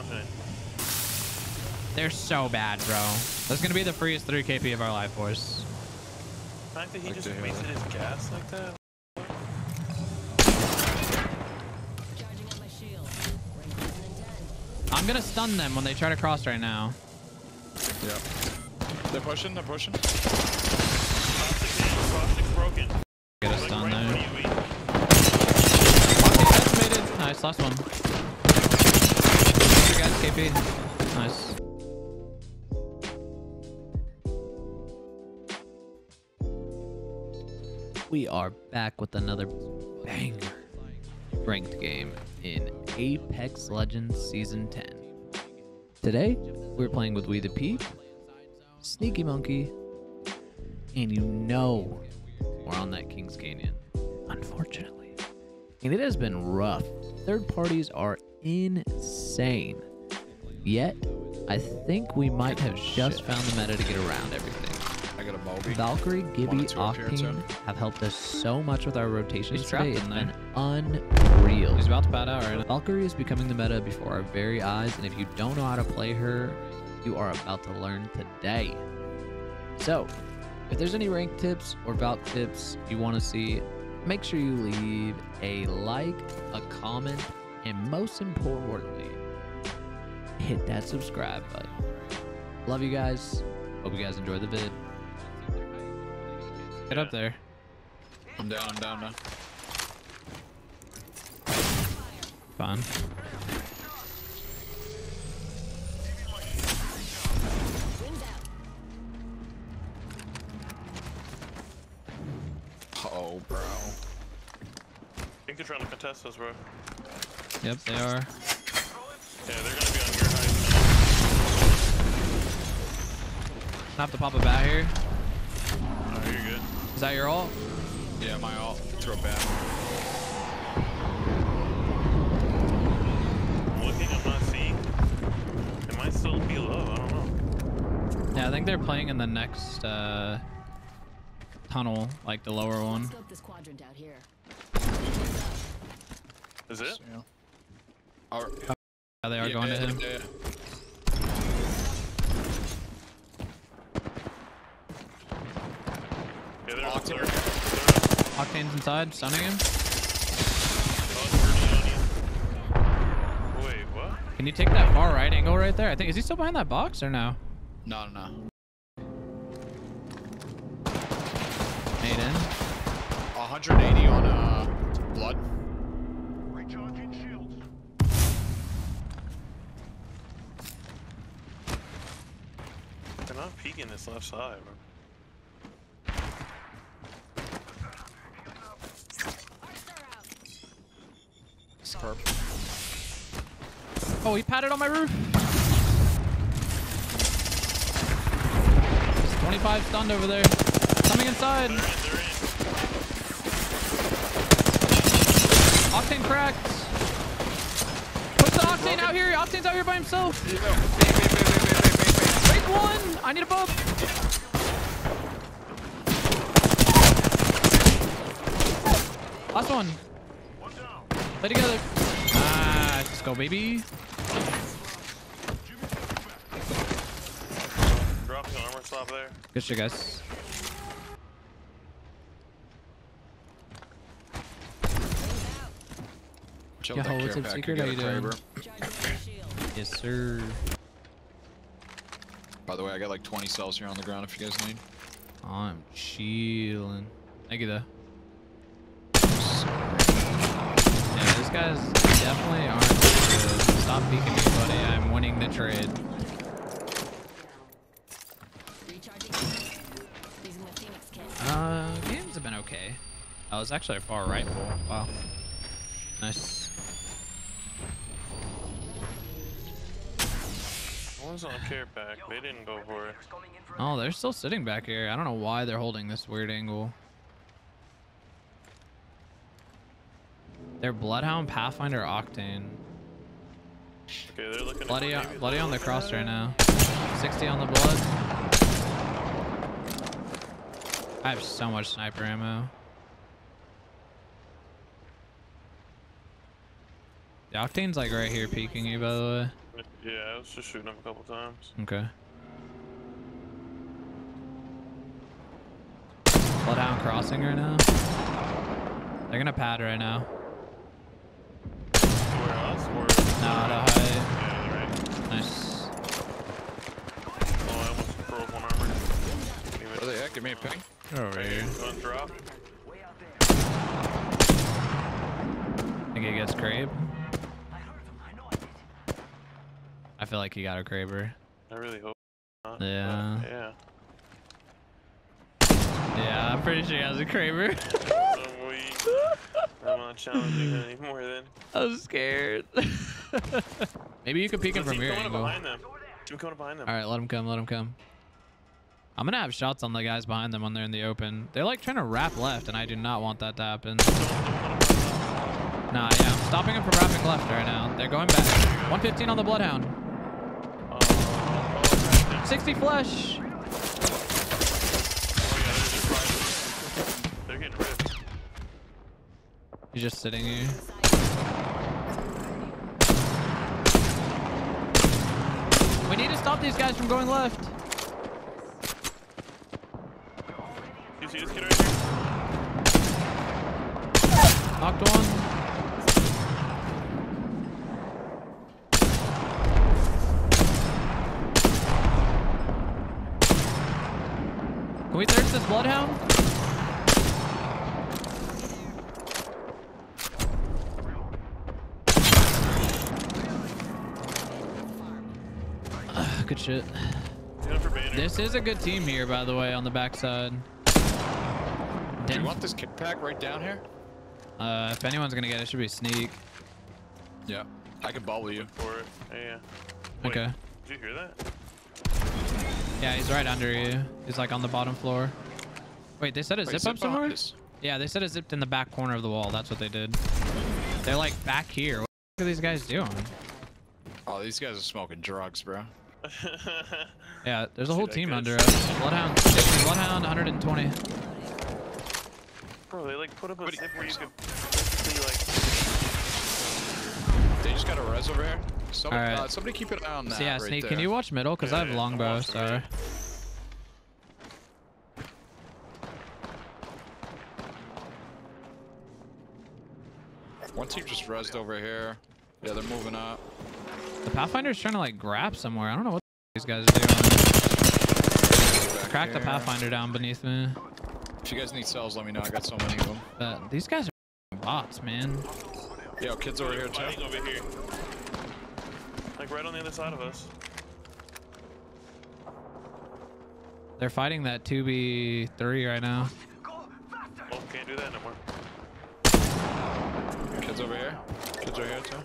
confident. They're so bad, bro. That's gonna be the freest 3 KP of our life force. The fact that he Like just uh, wasted his gas like that. Charging up my shield. Ring closing in 10. I'm gonna stun them when they try to cross right now. Yeah. They're pushing. They're pushing. Caustic, caustic's broken. Get a Like right there. front of you, Okay, decimated. Nice, last one. Guys, KP. Nice. We are back with another banger ranked game in Apex Legends Season 10. Today, we're playing with We the Peep, Sneaky Monkey, and you know we're on that Kings Canyon. Unfortunately. And it has been rough. Third parties are insane. Yet, I think we might have just found the meta to get around everything. I got a Moby. Valkyrie, Gibby, Octane have helped us so much with our rotations He's today. It's been unreal. He's about to bat out right. Valkyrie is becoming the meta before our very eyes, and if you don't know how to play her, you are about to learn today. So, if there's any rank tips or Valk tips you want to see, make sure you leave a like, a comment, and most importantly, hit that subscribe button. Love you guys. Hope you guys enjoy the vid. Get up there. I'm down. I'm down now. Fun. Oh, bro. I think they're trying to contest us, bro. Yep, they are. Yeah, they're gonna be I have to pop a bat here. Oh, you're good. Is that your ult? Yeah, my ult. Throw it back. I'm looking, I'm not seeing. It might still be low, I don't know. Yeah, I think they're playing in the next uh, tunnel, like the lower one. Scope this quadrant out here. Is it? Yeah. Our, Yeah, they are yeah, going to yeah, him. yeah, yeah. Yeah, they're, Octane. they're, they're, Octane's inside, stunning him. turning on you. Wait, what? Can you take that far right angle right there? I think is he still behind that box or no? No, no, no. Made in. 180 on uh, blood. They're not peeking this left side, bro. Perp. Oh, he patted on my roof. 25 stunned over there. Coming inside. Octane cracked. Push the Octane out here. Octane's out here by himself. Break one. I need a bump. Last one. Play together. Ah, let's go, baby. Dropping an armor slab there. Good shit, guys. Chill Yo, that what's up, Secret? How you doing? Kraber. Charging up my shield. Yes, sir. By the way, I got like 20 cells here on the ground if you guys need. I'm chilling. Thank you, though. Yeah, these guys definitely aren't good. Stop peeking me, buddy. I'm winning the trade. Recharging. Using the Phoenix kit. Uh, games have been okay. Oh, it's actually a far right pull. Wow. Nice. One's on care pack. They didn't go for it. Oh, they're still sitting back here. I don't know why they're holding this weird angle. They're Bloodhound, Pathfinder, Octane. Okay, they're looking Bloody, at bloody on the cross right now. 60 on the blood. I have so much sniper ammo. The Octane's like right here peeking you, by the way. Yeah, I was just shooting him a couple times. Okay. Bloodhound crossing right now. They're gonna pad right now. Where us? Or Nah, to height. Yeah, right. Nice. Oh, I almost broke one armor. Where are they at? Give me a ping. Over here. One drop. Think he gets Crave? I feel like he got a Kraber. I really hope not. Yeah. yeah. Yeah, I'm pretty sure he has a Kraber. I'm not challenging it anymore then. I'm scared. Maybe you can peek him from here. coming behind them. Team coming behind them. All right, let him come. Let him come. I'm gonna have shots on the guys behind them when they're in the open. They're like trying to wrap left, and I do not want that to happen. Nah, yeah, I'm stopping them from wrapping left right now. They're going back. 115 on the Bloodhound. Uh, oh, okay. 60 flesh. Oh, yeah, they're just riding. They're getting ripped. He's just sitting here. Need to stop these guys from going left. You see this kid right here? Knocked one. Can we search this bloodhound? Shit. Going. This is a good team here, by the way, on the backside. Do you want this kickback right down here? uh, if anyone's gonna get it, it should be sneak. Yeah. I can bubble you. for it. Yeah, yeah. Wait, Okay. Did you hear that? Yeah, he's right under you. He's like on the bottom floor. Wait, they said it Wait, zip zip up somewhere? behind. Yeah, they said it zipped in the back corner of the wall. That's what they did. They're like back here. What the fuck are these guys doing? Oh, these guys are smoking drugs, bro. Yeah, there's a See whole that team under us. Bloodhound, 60, Bloodhound, 120. Bro, they like put up a What do zip where you could basically like. They just got a res over here. Somebody, Alright. uh, somebody keep an eye on that. So yeah, right Sneak, there. can you watch middle? Because I Yeah, have yeah, I'm longbow, watching sorry. right One team just rezzed over here. Yeah, they're moving up. The Pathfinder's trying to like grab somewhere. I don't know what these guys are doing. Back Crack the. Pathfinder down beneath me. If you guys need cells, let me know. I got so many of them. But these guys are bots, man. Yo, kids over here too. Fighting over here. Like right on the other side of us. They're fighting that 2v3 right now. Oh, can't do that no more. Kids over here. Kids over here too.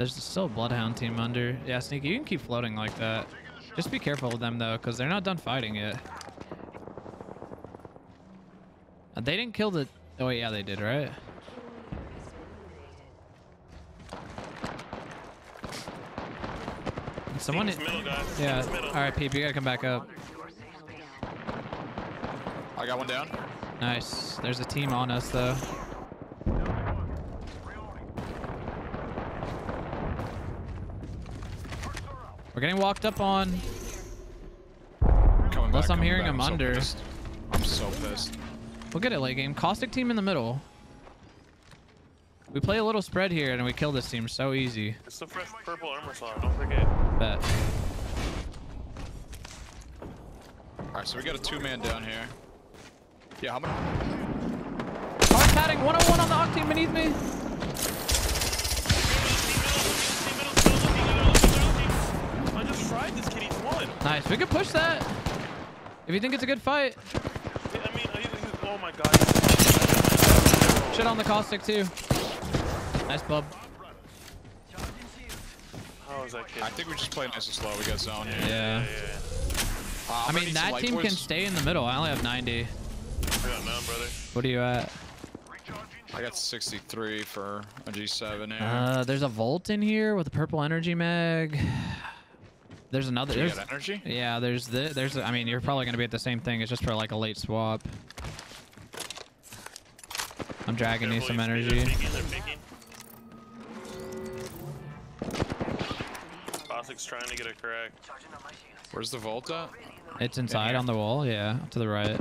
There's still a Bloodhound team under. Yeah, Sneaky, you can keep floating like that. Just be careful with them, though, because they're not done fighting yet. Uh, they didn't kill the... Oh, wait, yeah, they did, right? Someone... Team's middle, guys. Yeah, middle. all right, Peep, you gotta come back up. I got one down. Nice. There's a team on us, though. We're getting walked up on. Coming Unless back, I'm coming hearing back. them I'm so under. pissed. I'm so pissed. We'll get it late game. Caustic team in the middle. We play a little spread here and we kill this team so easy. It's the fresh purple armor slot. Don't forget. Bet. All right, so we got a two-man down here. Yeah, how many? Hard padding 101 on the Octane team beneath me. I just tried this kid. He's one. Nice. We can push that. If you think it's a good fight. I mean, he, he, oh my god. Shit on the caustic too. Nice bub. How is that kid? I think we just play nice and slow. We got zone here. Yeah. Yeah, yeah. Uh, I'm I gonna mean, that light team can stay in the middle. I only have 90. yeah. I none, brother. What are you at? I got 63 for a G7 here. Uh, there's a Volt in here with a purple energy mag. There's another. Do you There's, got energy? yeah, there's the, there's. I mean, you're probably gonna be at the same thing. It's just for like a late swap. I'm dragging you some energy. They're peeking, they're peeking. Trying to get a crack. Where's the Volt at? It's inside on the wall. Yeah, to the right.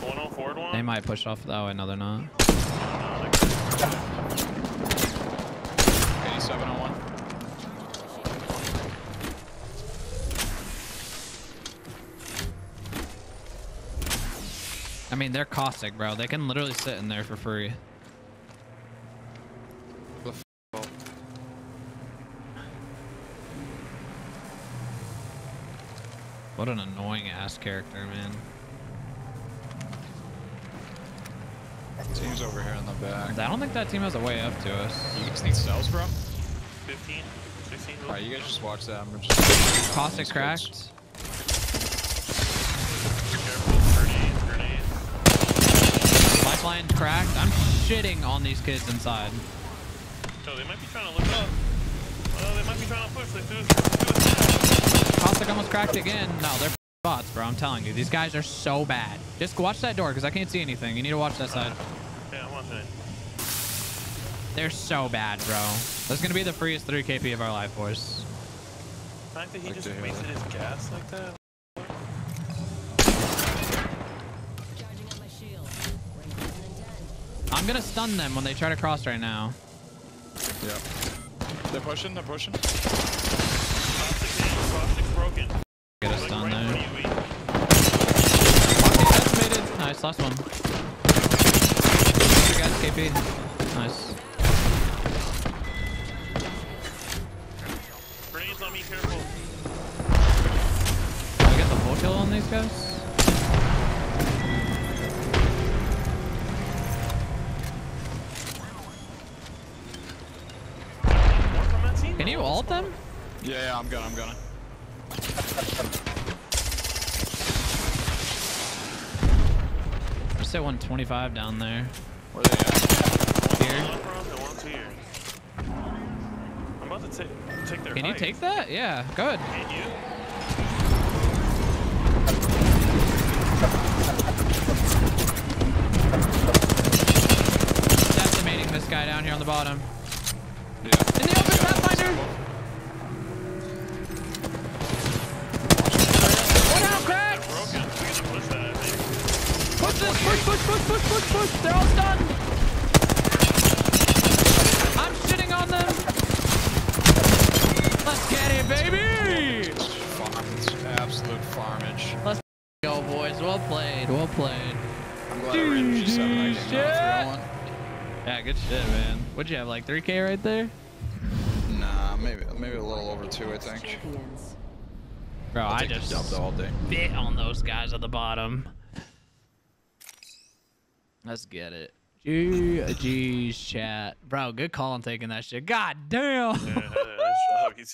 One on forward one. They might push off. Oh, wait, no, they're not. 87 on one. I mean, they're caustic, bro. They can literally sit in there for free. The f- vault. What an annoying ass character, man. Team's over here in the back. I don't think that team has a way up to us. You guys need cells, bro? 15, 16. Alright, you guys just watch that. I'm just. Caustic These kids. cracked. Lifeline cracked. I'm shitting on these kids inside. No, they might be trying to look up. Oh, they might be trying to push. They threw us, threw us. Caustic almost cracked again. No, they're bots, bro. I'm telling you. These guys are so bad. Just watch that door because I can't see anything. You need to watch that side. Yeah, I'm watching it. They're so bad, bro. That's going to be the freest 3 KP of our life force. The fact that he Like just wasted his gas like that. I'm going to stun them when they try to cross right now. Yep. They're pushing, they're pushing. Broken. Get a Like, right there. front of you, Wee. Okay, decimated. Nice, last one. You guys, KP. Nice. Grenades on me, careful. I get the full kill on these guys. Ult them? Yeah, yeah, I'm gonna, I'm gonna. Just hit 125 down there. Where they at? Here. One one's here. I'm about to take take their Can you take that? Yeah, good. Can you? Decimating this guy down here on the bottom. Yeah. In the open, Pathfinder! One out! Broken. We're gonna that, Push this! Push, push, push, push, push, push! They're all stunned! I'm shitting on them! Let's get it, baby! Farm, it's absolute farmage. Let's go, boys. Well played. Well played. I'm glad I ran G7 that game, Shit. not 301. Yeah, good shit, man. What'd you have, like 3k right there? Nah, maybe maybe a little over two, I think. Bro, I'll I just dub all day. bit on those guys at the bottom. Let's get it. GG's chat. Bro, good call on taking that shit. God damn. Yeah, nice job. He's